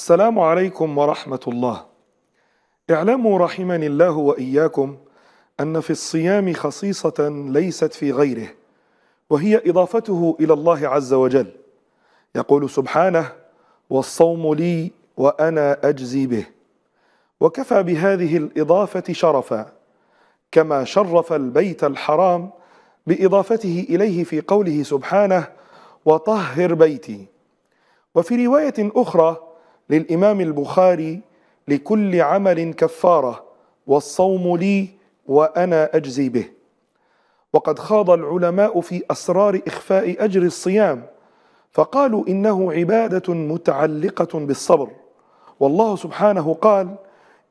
السلام عليكم ورحمة الله. اعلموا رحمني الله وإياكم أن في الصيام خصيصة ليست في غيره، وهي إضافته إلى الله عز وجل. يقول سبحانه: "والصوم لي وأنا أجزي به". وكفى بهذه الإضافة شرفا، كما شرف البيت الحرام بإضافته إليه في قوله سبحانه: "وطهر بيتي". وفي رواية أخرى للإمام البخاري لكل عمل كفارة والصوم لي وأنا أجزي به. وقد خاض العلماء في أسرار إخفاء أجر الصيام فقالوا إنه عبادة متعلقة بالصبر. والله سبحانه قال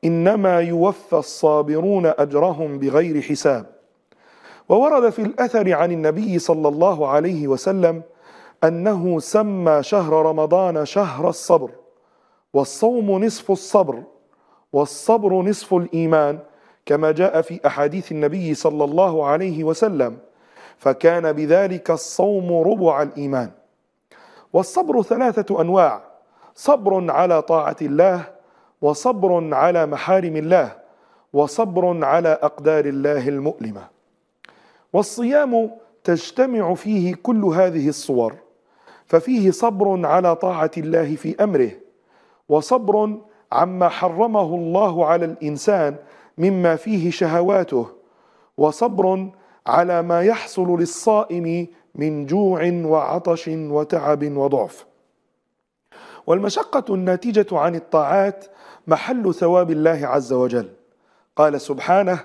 إنما يوفى الصابرون أجرهم بغير حساب. وورد في الأثر عن النبي صلى الله عليه وسلم أنه سمى شهر رمضان شهر الصبر. والصوم نصف الصبر والصبر نصف الإيمان كما جاء في أحاديث النبي صلى الله عليه وسلم فكان بذلك الصوم ربع الإيمان. والصبر ثلاثة أنواع صبر على طاعة الله وصبر على محارم الله وصبر على أقدار الله المؤلمة. والصيام تجتمع فيه كل هذه الصور ففيه صبر على طاعة الله في أمره وصبر عما حرمه الله على الإنسان مما فيه شهواته وصبر على ما يحصل للصائم من جوع وعطش وتعب وضعف. والمشقة الناتجة عن الطاعات محل ثواب الله عز وجل. قال سبحانه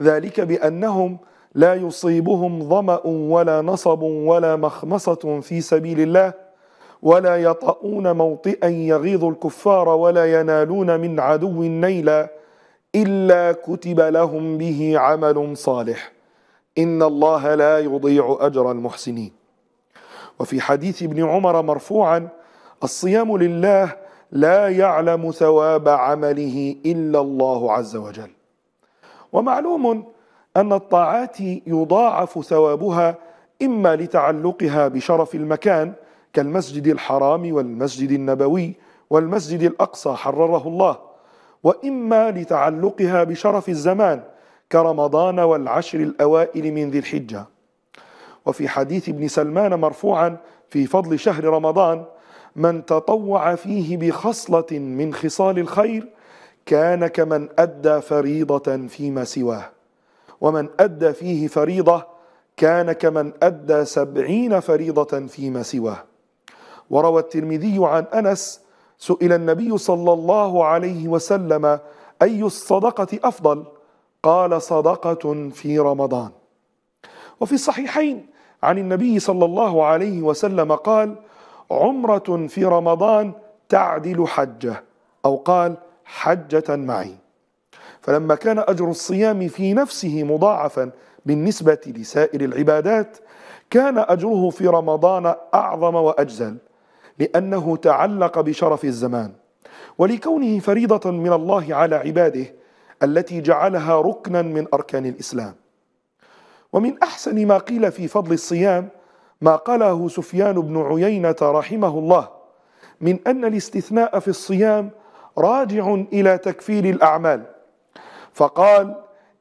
ذلك بأنهم لا يصيبهم ظمأ ولا نصب ولا مخمصة في سبيل الله ولا يطؤون موطئا يغيظ الكفار ولا ينالون من عدو نيلا إلا كتب لهم به عمل صالح. إن الله لا يضيع أجر المحسنين. وفي حديث ابن عمر مرفوعا الصيام لله لا يعلم ثواب عمله إلا الله عز وجل. ومعلوم أن الطاعات يضاعف ثوابها إما لتعلقها بشرف المكان كالمسجد الحرام والمسجد النبوي والمسجد الأقصى حرره الله وإما لتعلقها بشرف الزمان كرمضان والعشر الأوائل من ذي الحجة. وفي حديث ابن سلمان مرفوعا في فضل شهر رمضان من تطوع فيه بخصلة من خصال الخير كان كمن أدى فريضة فيما سواه ومن أدى فيه فريضة كان كمن أدى سبعين فريضة فيما سواه. وروى الترمذي عن أنس سئل النبي صلى الله عليه وسلم أي الصدقة أفضل؟ قال صدقة في رمضان. وفي الصحيحين عن النبي صلى الله عليه وسلم قال عمرة في رمضان تعدل حجة. أو قال حجة معي. فلما كان أجر الصيام في نفسه مضاعفا بالنسبة لسائر العبادات كان أجره في رمضان أعظم وأجزل. لأنه تعلق بشرف الزمان ولكونه فريضة من الله على عباده التي جعلها ركنا من أركان الإسلام. ومن أحسن ما قيل في فضل الصيام ما قاله سفيان بن عيينة رحمه الله من أن الاستثناء في الصيام راجع إلى تكفير الأعمال. فقال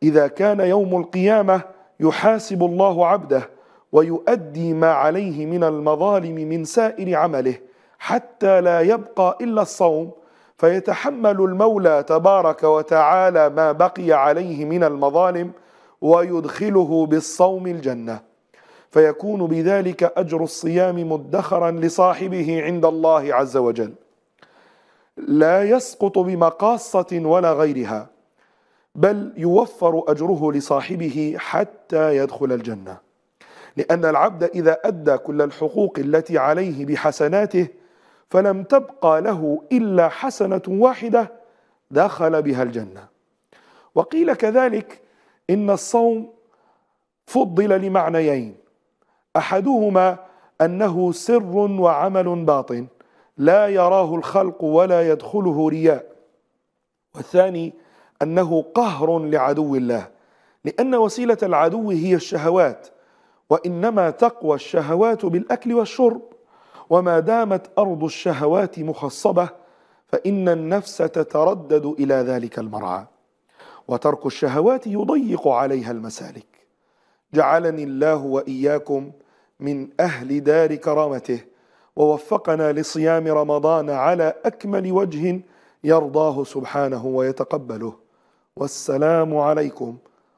إذا كان يوم القيامة يحاسب الله عبده ويؤدي ما عليه من المظالم من سائر عمله حتى لا يبقى إلا الصوم. فيتحمل المولى تبارك وتعالى ما بقي عليه من المظالم ويدخله بالصوم الجنة. فيكون بذلك أجر الصيام مدخرا لصاحبه عند الله عز وجل. لا يسقط بمقاصة ولا غيرها بل يوفر أجره لصاحبه حتى يدخل الجنة. لأن العبد إذا أدى كل الحقوق التي عليه بحسناته فلم تبقى له إلا حسنة واحدة دخل بها الجنة. وقيل كذلك إن الصوم فضل لمعنيين. أحدهما أنه سر وعمل باطن لا يراه الخلق ولا يدخله رياء. والثاني أنه قهر لعدو الله لأن وسيلة العدو هي الشهوات. وإنما تقوى الشهوات بالأكل والشرب وما دامت أرض الشهوات مخصبة فإن النفس تتردد إلى ذلك المرعى وترك الشهوات يضيق عليها المسالك. جعلني الله وإياكم من أهل دار كرامته ووفقنا لصيام رمضان على أكمل وجه يرضاه سبحانه ويتقبله. والسلام عليكم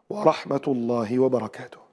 ورحمة الله وبركاته.